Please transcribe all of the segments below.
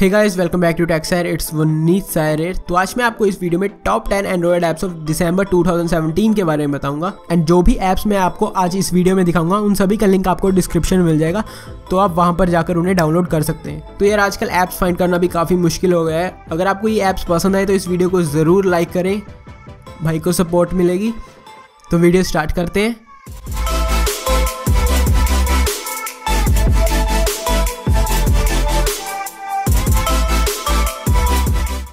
Hey guys welcome back to tech sire it's Vaneet Sair तो आज मैं आपको इस वीडियो में top 10 Android apps of December 2017 के बारे में बताऊँगा। एंड जो भी ऐप्स मैं आपको आज इस वीडियो में दिखाऊँगा, उन सभी का लिंक आपको डिस्क्रिप्शन में मिल जाएगा। तो आप वहाँ पर जाकर उन्हें डाउनलोड कर सकते हैं। तो यार आजकल ऐप्स फाइंड करना भी काफ़ी मुश्किल हो गया है। अगर आपको ये ऐप्स पसंद आए तो इस वीडियो को ज़रूर लाइक करें। भाई को सपोर्ट मिलेगी। तो वीडियो स्टार्ट करते हैं।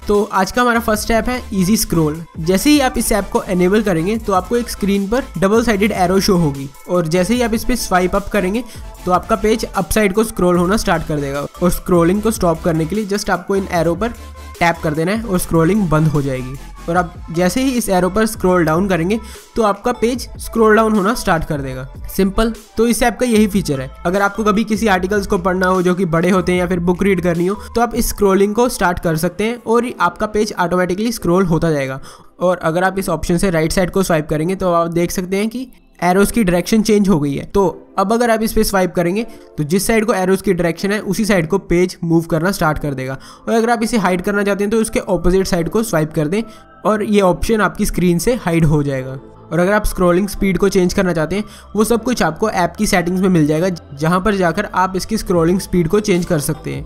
तो आज का हमारा फ़र्स्ट ऐप है इजी स्क्रोल जैसे ही आप इस ऐप को एनेबल करेंगे तो आपको एक स्क्रीन पर डबल साइडेड एरो शो होगी। और जैसे ही आप इस पर स्वाइप अप करेंगे तो आपका पेज अप साइड को स्क्रॉल होना स्टार्ट कर देगा। और स्क्रोलिंग को स्टॉप करने के लिए जस्ट आपको इन एरो पर टैप कर देना है और स्क्रोलिंग बंद हो जाएगी। और आप जैसे ही इस एरो पर स्क्रॉल डाउन करेंगे तो आपका पेज स्क्रॉल डाउन होना स्टार्ट कर देगा। सिंपल तो इस ऐप का यही फीचर है। अगर आपको कभी किसी आर्टिकल्स को पढ़ना हो जो कि बड़े होते हैं या फिर बुक रीड करनी हो तो आप इस स्क्रोलिंग को स्टार्ट कर सकते हैं और आपका पेज ऑटोमेटिकली स्क्रोल होता जाएगा। और अगर आप इस ऑप्शन से राइट साइड को स्वाइप करेंगे तो आप देख सकते हैं कि एरोस की डायरेक्शन चेंज हो गई है। तो अब अगर आप इस पर स्वाइप करेंगे तो जिस साइड को एरोस की डायरेक्शन है, उसी साइड को पेज मूव करना स्टार्ट कर देगा। और अगर आप इसे हाइड करना चाहते हैं तो उसके ऑपोजिट साइड को स्वाइप कर दें और ये ऑप्शन आपकी स्क्रीन से हाइड हो जाएगा। और अगर आप स्क्रॉलिंग स्पीड को चेंज करना चाहते हैं, वो सब कुछ आपको ऐप की सेटिंग्स में मिल जाएगा, जहाँ पर जाकर आप इसकी स्क्रॉलिंग स्पीड को चेंज कर सकते हैं।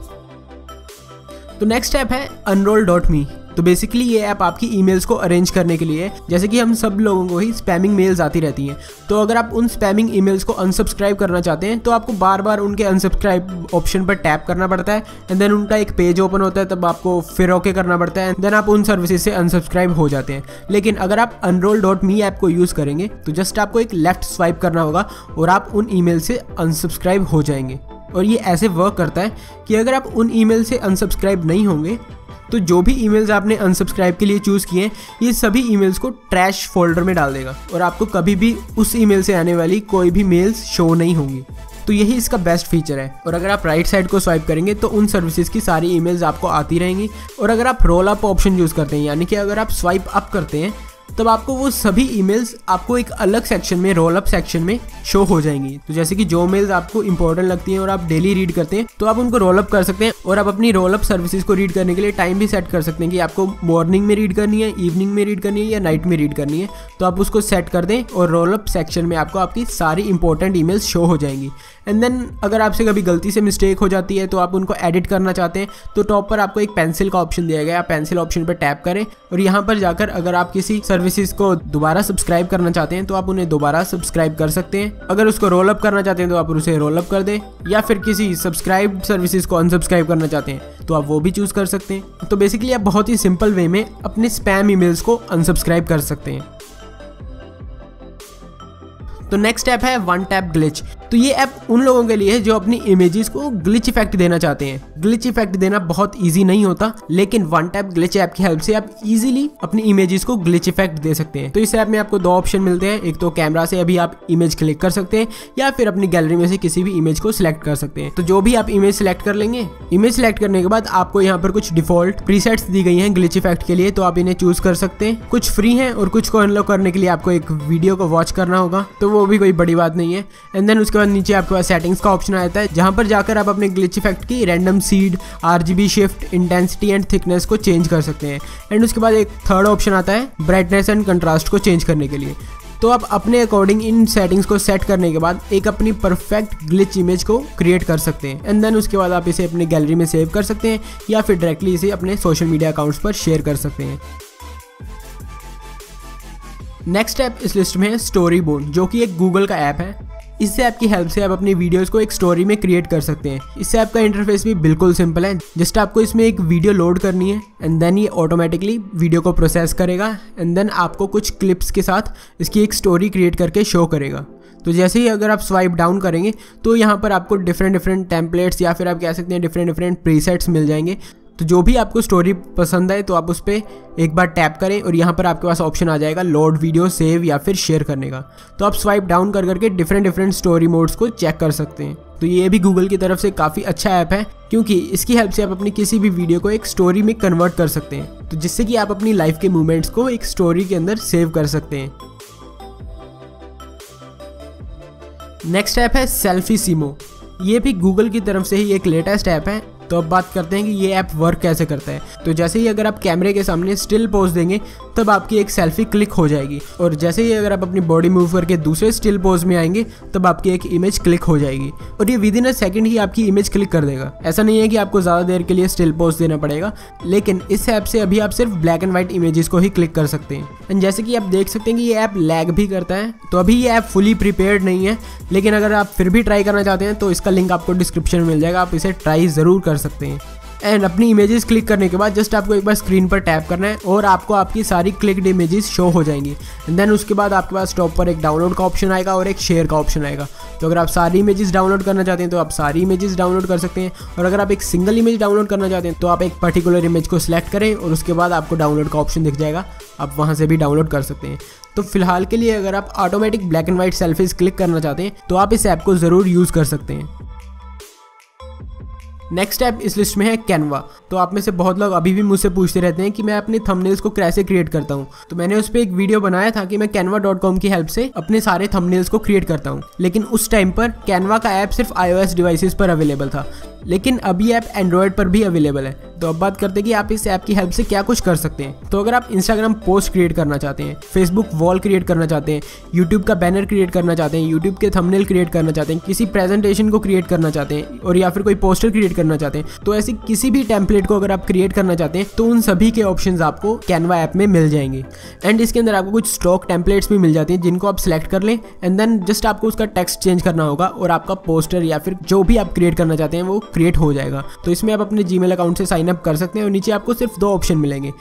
तो नेक्स्ट ऐप है अनरोल डॉट मी तो बेसिकली ये ऐप आपकी ईमेल्स को अरेंज करने के लिए है जैसे कि हम सब लोगों को ही स्पैमिंग मेल्स आती रहती हैं। तो अगर आप उन स्पैमिंग ईमेल्स को अनसब्सक्राइब करना चाहते हैं तो आपको बार बार उनके अनसब्सक्राइब ऑप्शन पर टैप करना पड़ता है एंड देन उनका एक पेज ओपन होता है, तब आपको फिर ओके करना पड़ता है देन आप उन सर्विसेज़ से अनसब्सक्राइब हो जाते हैं। लेकिन अगर आप अनरोल डॉट मी ऐप को यूज़ करेंगे तो जस्ट आपको एक लेफ़्ट स्वाइप करना होगा, और आप उन ईमेल से अनसब्सक्राइब हो जाएँगे। और ये ऐसे वर्क करता है कि अगर आप उन ईमेल से अनसब्सक्राइब नहीं होंगे तो जो भी ईमेल्स आपने अनसब्सक्राइब के लिए चूज़ किए हैं, ये सभी ईमेल्स को ट्रैश फोल्डर में डाल देगा और आपको कभी भी उस ईमेल से आने वाली कोई भी मेल्स शो नहीं होंगी। तो यही इसका बेस्ट फीचर है। और अगर आप राइट साइड को स्वाइप करेंगे तो उन सर्विसेज़ की सारी ईमेल्स आपको आती रहेंगी। और अगर आप रोल अप ऑप्शन यूज़ करते हैं, यानी कि अगर आप स्वाइप अप करते हैं तब आपको वो सभी ईमेल्स आपको एक अलग सेक्शन में रोल अप सेक्शन में शो हो जाएँगी। तो जैसे कि जो मेल्स आपको इंपॉर्टेंट लगती हैं और आप डेली रीड करते हैं तो आप उनको रोल अप कर सकते हैं और आप अपनी रोल अप सर्विसेज़ को रीड करने के लिए टाइम भी सेट कर सकते हैं कि आपको मॉर्निंग में रीड करनी है इवनिंग में रीड करनी है या नाइट में रीड करनी है। तो आप उसको सेट कर दें और रोल अप सेक्शन में आपको आपकी सारी इंपॉर्टेंट ई शो हो जाएँगी। एंड देन अगर आपसे कभी गलती से मिस्टेक हो जाती है तो आप उनको एडिट करना चाहते हैं तो टॉप पर आपको एक पेंसिल का ऑप्शन दिया गया आप पेंसिल ऑप्शन पर टैप करें और यहाँ पर जाकर अगर आप किसी सर्विसेज़ को दोबारा सब्सक्राइब करना चाहते हैं तो आप उन्हें दोबारा सब्सक्राइब कर सकते हैं। अगर उसको रोल अप करना चाहते हैं तो आप उसे रोल अप कर दें, या फिर किसी सब्सक्राइब सर्विसेज़ को अनसब्सक्राइब करना चाहते हैं तो आप वो भी चूज़ कर सकते हैं। तो बेसिकली आप बहुत ही सिंपल वे में अपने स्पैम ईमेल्स को अनसब्सक्राइब कर सकते हैं। तो नेक्स्ट ऐप है वन टैप ग्लिच तो ये ऐप उन लोगों के लिए है जो अपनी इमेजेस को ग्लिच इफ़ेक्ट देना चाहते हैं। ग्लिच इफ़ेक्ट देना बहुत इजी नहीं होता, लेकिन वन टैप ग्लिच ऐप की हेल्प से आप इजीली अपनी इमेजेस को ग्लिच इफ़ेक्ट दे सकते हैं। तो इस ऐप में आपको दो ऑप्शन मिलते हैं। एक तो कैमरा से अभी आप इमेज क्लिक कर सकते हैं, या फिर अपनी गैलरी में से किसी भी इमेज को सिलेक्ट कर सकते हैं। तो जो भी आप इमेज सिलेक्ट कर लेंगे इमेज सिलेक्ट करने के बाद आपको यहाँ पर कुछ डिफ़ॉल्ट प्रीसेट्स दी गई हैं ग्लिच इफ़ेक्ट के लिए तो आप इन्हें चूज़ कर सकते हैं। कुछ फ्री हैं और कुछ को अनलॉक करने के लिए आपको एक वीडियो को वॉच करना होगा तो वो भी कोई बड़ी बात नहीं है। एंड देन उसके बाद नीचे आपके पास सेटिंग्स का ऑप्शन आता है, जहाँ पर जाकर आप अपने ग्लिच इफ़ेक्ट की random seed RGB shift intensity and thickness को चेंज कर सकते हैं। एंड उसके बाद एक थर्ड ऑप्शन आता है ब्राइटनेस एंड कंट्रास्ट को चेंज करने के लिए। तो आप अपने अकॉर्डिंग इन सेटिंग्स को सेट करने के बाद एक अपनी परफेक्ट ग्लिच इमेज को क्रिएट कर सकते हैं। एंड देन उसके बाद आप इसे अपनी गैलरी में सेव कर सकते हैं, या फिर डायरेक्टली इसे अपने सोशल मीडिया अकाउंट्स पर शेयर कर सकते हैं। नेक्स्ट ऐप इस लिस्ट में है स्टोरी बोर्ड जो कि एक गूगल का ऐप है। इस ऐप की हेल्प से आप अपनी वीडियोस को एक स्टोरी में क्रिएट कर सकते हैं। इस ऐप का इंटरफेस भी बिल्कुल सिंपल है। जस्ट आपको इसमें एक वीडियो लोड करनी है एंड देन ये ऑटोमेटिकली वीडियो को प्रोसेस करेगा एंड देन आपको कुछ क्लिप्स के साथ इसकी एक स्टोरी क्रिएट करके शो करेगा। तो जैसे ही अगर आप स्वाइप डाउन करेंगे तो यहाँ पर आपको डिफरेंट डिफरेंट टेम्पलेट्स या फिर आप कह सकते हैं डिफरेंट डिफरेंट प्रीसेट्स मिल जाएँगे। तो जो भी आपको स्टोरी पसंद आए तो आप उस पर एक बार टैप करें और यहाँ पर आपके पास ऑप्शन आ जाएगा लोड वीडियो सेव या फिर शेयर करने का। तो आप स्वाइप डाउन कर करके डिफरेंट डिफरेंट स्टोरी मोड्स को चेक कर सकते हैं। तो ये भी गूगल की तरफ़ से काफ़ी अच्छा ऐप है, क्योंकि इसकी हेल्प से आप अपनी किसी भी वीडियो को एक स्टोरी में कन्वर्ट कर सकते हैं। तो जिससे कि आप अपनी लाइफ के मूवमेंट्स को एक स्टोरी के अंदर सेव कर सकते हैं। नेक्स्ट ऐप है सेल्फी सीमो ये भी गूगल की तरफ़ से ही एक लेटेस्ट ऐप है तो अब बात करते हैं कि ये ऐप वर्क कैसे करता है। तो जैसे ही अगर आप कैमरे के सामने स्टिल पोज देंगे तब आपकी एक सेल्फी क्लिक हो जाएगी। और जैसे ही अगर आप अपनी बॉडी मूव करके दूसरे स्टिल पोज में आएँगे, तब आपकी एक इमेज क्लिक हो जाएगी। और ये विद इन अ सेकेंड ही आपकी इमेज क्लिक कर देगा। ऐसा नहीं है कि आपको ज़्यादा देर के लिए स्टिल पोज देना पड़ेगा, लेकिन इस ऐप से अभी आप सिर्फ़ ब्लैक एंड व्हाइट इमेजेस को ही क्लिक कर सकते हैं। एंड जैसे कि आप देख सकते हैं कि ये ऐप लैग भी करता है तो अभी ये ऐप फुली प्रिपेयर्ड नहीं है, लेकिन अगर आप फिर भी ट्राई करना चाहते हैं तो इसका लिंक आपको डिस्क्रिप्शन में मिल जाएगा, आप इसे ट्राई ज़रूर कर सकते हैं। एंड अपनी इमेजेस क्लिक करने के बाद जस्ट आपको एक बार स्क्रीन पर टैप करना है और आपको आपकी सारी क्लिकड इमेजेस शो हो जाएँगी। देन उसके बाद आपके पास टॉप पर एक डाउनलोड का ऑप्शन आएगा और एक शेयर का ऑप्शन आएगा। तो अगर आप सारी इमेजेस डाउनलोड करना चाहते हैं तो आप सारी इमेजेस डाउनलोड कर सकते हैं। और अगर आप एक सिंगल इमेज डाउनलोड करना चाहते हैं तो आप एक पर्टिकुलर इमेज को सिलेक्ट करें और उसके बाद आपको डाउनलोड का ऑप्शन दिख जाएगा। आप वहाँ से भी डाउनलोड कर सकते हैं। तो फ़िलहाल के लिए अगर आप automatic black and white selfies click करना चाहते हैं तो आप इस ऐप को ज़रूर यूज़ कर सकते हैं। नेक्स्ट ऐप इस लिस्ट में है कैनवा तो आप में से बहुत लोग अभी भी मुझसे पूछते रहते हैं कि मैं अपने थंबनेल्स को कैसे क्रिएट करता हूँ। तो मैंने उस पर एक वीडियो बनाया था कि मैं कैनवा डॉट कॉम की हेल्प से अपने सारे थंबनेल्स को क्रिएट करता हूँ। लेकिन उस टाइम पर कैनवा का ऐप सिर्फ़ आईओएस डिवाइसेस पर अवेलेबल था। लेकिन अभी ऐप एंड्रॉयड पर भी अवेलेबल है। तो अब बात करते हैं कि आप इस ऐप की हेल्प से क्या कुछ कर सकते हैं। तो अगर आप इंस्टाग्राम पोस्ट क्रिएट करना चाहते हैं फेसबुक वॉल क्रिएट करना चाहते हैं यूट्यूब का बैनर क्रिएट करना चाहते हैं यूट्यूब के थंबनेल क्रिएट करना चाहते हैं, किसी प्रेजेंटेशन को क्रिएट करना चाहते हैं, और या फिर कोई पोस्टर क्रिएट करना चाहते हैं तो ऐसी किसी भी टेम्पलेट को अगर आप क्रिएट करना चाहते हैं तो उन सभी के ऑप्शन आपको कैनवा ऐप में मिल जाएँगे। एंड इसके अंदर आपको कुछ स्टॉक टेम्पलेट्स भी मिल जाती हैं, जिनको आप सिलेक्ट कर लें एंड देन जस्ट आपको उसका टेक्स्ट चेंज करना होगा, और आपका पोस्टर या फिर जो भी आप क्रिएट करना चाहते हैं, वो क्रिएट हो जाएगा। तो इसमें आप अपने जी अकाउंट से साइन अप कर सकते हैं और नीचे आपको सिर्फ़ दो ऑप्शन मिलेंगे।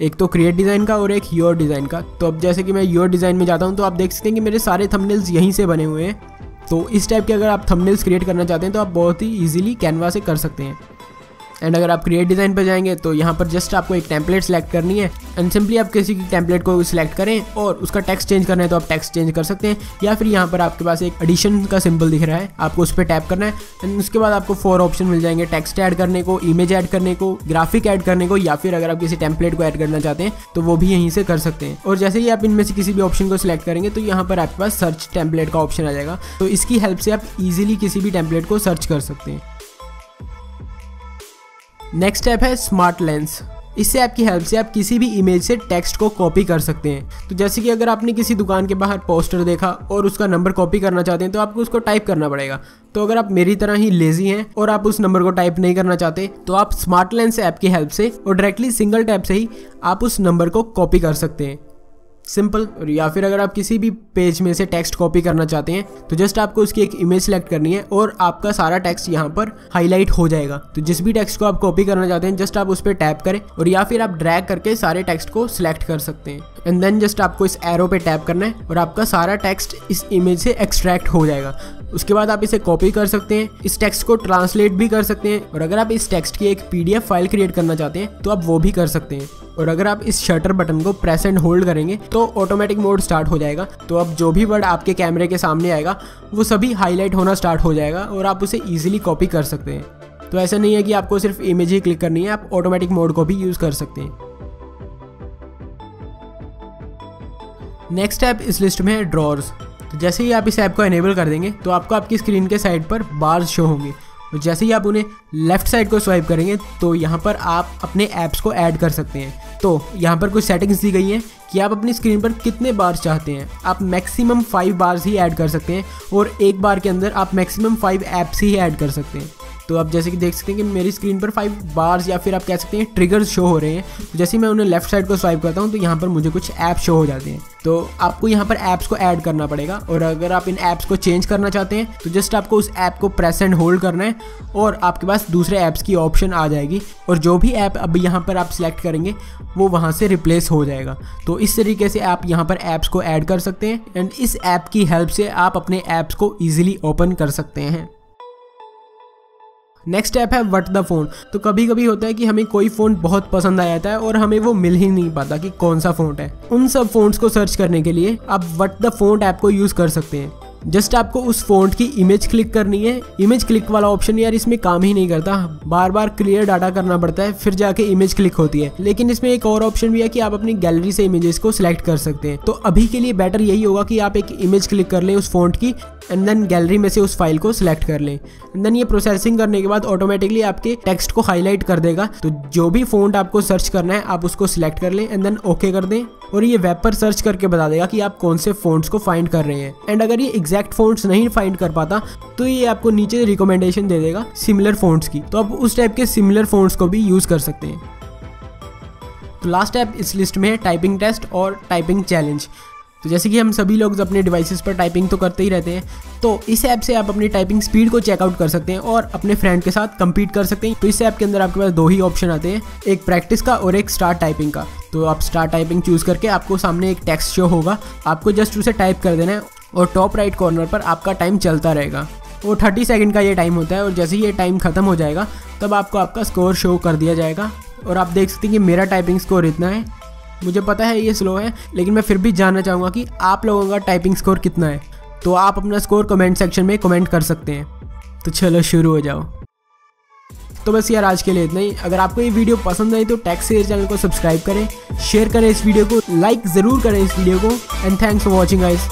एक तो क्रिएट डिज़ाइन का और एक योर डिज़ाइन का। तो अब जैसे कि मैं योर डिज़ाइन में जाता हूँ तो आप देख सकते हैं कि मेरे सारे थंबनेल्स यहीं से बने हुए हैं। तो इस टाइप के अगर आप थंबनेल्स क्रिएट करना चाहते हैं तो आप बहुत ही ईजिली कैनवा से कर सकते हैं। एंड अगर आप क्रिएट डिज़ाइन पर जाएँगे तो यहाँ पर जस्ट आपको एक टेम्पलेट सेलेक्ट करनी है। एंड सिंपली आप किसी की टेम्पलेट को सिलेक्ट करें और उसका टेक्स्ट चेंज करना है तो आप टेक्स्ट चेंज कर सकते हैं। या फिर यहाँ पर आपके पास एक एडिशन का सिंबल दिख रहा है, आपको उस पर टैप करना है। एंड उसके बाद आपको फोर ऑप्शन मिल जाएँगे टेक्स्ट ऐड करने को इमेज ऐड करने को ग्राफिक ऐड करने को, या फिर अगर आप किसी टेम्पलेट को ऐड करना चाहते हैं तो वो भी यहीं से कर सकते हैं। और जैसे ही आप इनमें से किसी भी ऑप्शन को सिलेक्ट करेंगे तो यहाँ पर आपके पास सर्च टेम्पलेट का ऑप्शन आ जाएगा। तो इसकी हेल्प से आप इजिली किसी भी टेम्पलेट को सर्च कर सकते हैं। नेक्स्ट ऐप है स्मार्ट लेंस इससे आपकी हेल्प से आप किसी भी इमेज से टेक्स्ट को कॉपी कर सकते हैं। तो जैसे कि अगर आपने किसी दुकान के बाहर पोस्टर देखा और उसका नंबर कॉपी करना चाहते हैं तो आपको उसको टाइप करना पड़ेगा। तो अगर आप मेरी तरह ही लेजी हैं और आप उस नंबर को टाइप नहीं करना चाहते तो आप स्मार्ट लेंस ऐप की हेल्प से और डायरेक्टली सिंगल टैप से ही आप उस नंबर को कॉपी कर सकते हैं। सिंपल, या फिर अगर आप किसी भी पेज में से टेक्स्ट कॉपी करना चाहते हैं तो जस्ट आपको उसकी एक इमेज सेलेक्ट करनी है और आपका सारा टेक्स्ट यहाँ पर हाईलाइट हो जाएगा। तो जिस भी टेक्स्ट को आप कॉपी करना चाहते हैं, जस्ट आप उस पर टैप करें और या फिर आप ड्रैग करके सारे टेक्स्ट को सिलेक्ट कर सकते हैं। एंड देन जस्ट आपको इस एरो पे टैप करना है और आपका सारा टेक्स्ट इस इमेज से एक्सट्रैक्ट हो जाएगा। उसके बाद आप इसे कॉपी कर सकते हैं, इस टेक्स्ट को ट्रांसलेट भी कर सकते हैं, और अगर आप इस टेक्स्ट की एक पीडीएफ फ़ाइल क्रिएट करना चाहते हैं तो आप वो भी कर सकते हैं। और अगर आप इस शटर बटन को प्रेस एंड होल्ड करेंगे तो ऑटोमेटिक मोड स्टार्ट हो जाएगा। तो अब जो भी वर्ड आपके कैमरे के सामने आएगा, वो सभी हाईलाइट होना स्टार्ट हो जाएगा, और आप उसे ईजिली कॉपी कर सकते हैं। तो ऐसा नहीं है कि आपको सिर्फ़ इमेज ही क्लिक करनी है, आप ऑटोमेटिक मोड को भी यूज़ कर सकते हैं। नेक्स्ट ऐप इस लिस्ट में है ड्रॉर्स तो जैसे ही आप इस ऐप को इनेबल कर देंगे तो आपको आपकी स्क्रीन के साइड पर बार्स शो होंगे। तो जैसे ही आप उन्हें लेफ़्ट साइड को स्वाइप करेंगे तो यहाँ पर आप अपने ऐप्स को ऐड कर सकते हैं। तो यहाँ पर कुछ सेटिंग्स दी गई हैं कि आप अपनी स्क्रीन पर कितने बार्स चाहते हैं। आप मैक्सिमम फाइव बार्स ही ऐड कर सकते हैं और एक बार के अंदर आप मैक्सिमम फाइव ऐप्स ही ऐड कर सकते हैं। तो आप जैसे कि देख सकते हैं कि मेरी स्क्रीन पर फाइव बार्स या फिर आप कह सकते हैं ट्रिगर्स शो हो रहे हैं। तो जैसे मैं उन्हें लेफ़्ट साइड को स्वाइप करता हूँ तो यहाँ पर मुझे कुछ ऐप शो हो जाते हैं। तो आपको यहाँ पर ऐप्स को ऐड करना पड़ेगा और अगर आप इन ऐप्स को चेंज करना चाहते हैं तो जस्ट आपको उस ऐप को प्रेस एंड होल्ड करना है और आपके पास दूसरे ऐप्स की ऑप्शन आ जाएगी। और जो भी ऐप अब यहाँ पर आप सिलेक्ट करेंगे, वो वहाँ से रिप्लेस हो जाएगा। तो इस तरीके से आप यहाँ पर ऐप्स को ऐड कर सकते हैं एंड इस ऐप की हेल्प से आप अपने ऐप्स को ईजिली ओपन कर सकते हैं। नेक्स्ट ऐप है वट द फ़ोन। तो कभी कभी होता है कि हमें कोई फ़ोन बहुत पसंद आ जाता है और हमें वो मिल ही नहीं पाता कि कौन सा फ़ोन है। उन सब फ़ोन्स को सर्च करने के लिए आप वट द फ़ोन ऐप को यूज़ कर सकते हैं। जस्ट आपको उस फ़ोन की इमेज क्लिक करनी है। इमेज क्लिक वाला ऑप्शन यार इसमें काम ही नहीं करता। बार बार क्लियर डाटा करना पड़ता है, फिर जाके इमेज क्लिक होती है। लेकिन इसमें एक और ऑप्शन भी है कि आप अपनी गैलरी से इमेजेस को सिलेक्ट कर सकते हैं। तो अभी के लिए बेटर यही होगा कि आप एक इमेज क्लिक कर लें उस फ़ोन की एंड देन गैलरी में से उस फ़ाइल को सिलेक्ट कर लें। एंड देन ये प्रोसेसिंग करने के बाद ऑटोमेटिकली आपके टेक्स्ट को हाईलाइट कर देगा। तो जो भी फ़ोन आपको सर्च करना है, आप उसको सिलेक्ट कर लें एंड देन ओके कर दें। और ये वेब पर सर्च करके बता देगा कि आप कौन से फोन्स को फाइंड कर रहे हैं। एंड अगर ये एग्जैक्ट फोन्स नहीं फाइंड कर पाता तो ये आपको नीचे रिकमेंडेशन दे देगा सिमिलर फोन्स की। तो आप उस टाइप के सिमिलर फोन्स को भी यूज़ कर सकते हैं। तो लास्ट ऐप इस लिस्ट में है टाइपिंग टेस्ट और टाइपिंग चैलेंज तो जैसे कि हम सभी लोग अपने डिवाइसेस पर टाइपिंग तो करते ही रहते हैं तो इस ऐप से आप अपनी टाइपिंग स्पीड को चेकआउट कर सकते हैं और अपने फ्रेंड के साथ compete कर सकते हैं। तो इस ऐप के अंदर आपके पास दो ही ऑप्शन आते हैं, एक प्रैक्टिस का और एक स्टार्ट टाइपिंग का। तो आप स्टार्ट टाइपिंग चूज़ करके आपको सामने एक टेक्स्ट शो होगा, आपको जस्ट उसे टाइप कर देना है और टॉप राइट कॉर्नर पर आपका टाइम चलता रहेगा। वो थर्टी सेकेंड का ये टाइम होता है और जैसे ही ये टाइम ख़त्म हो जाएगा, तब आपको आपका स्कोर शो कर दिया जाएगा और आप देख सकते हैं कि मेरा टाइपिंग स्कोर इतना है। मुझे पता है ये स्लो है, लेकिन मैं फिर भी जानना चाहूँगा कि आप लोगों का टाइपिंग स्कोर कितना है। तो आप अपना स्कोर कमेंट सेक्शन में कमेंट कर सकते हैं। तो चलो शुरू हो जाओ। तो बस यार, आज के लिए इतना ही। अगर आपको ये वीडियो पसंद आई तो टैक्स शेयर चैनल को सब्सक्राइब करें शेयर करें इस वीडियो को लाइक ज़रूर करें इस वीडियो को and thanks for watching ice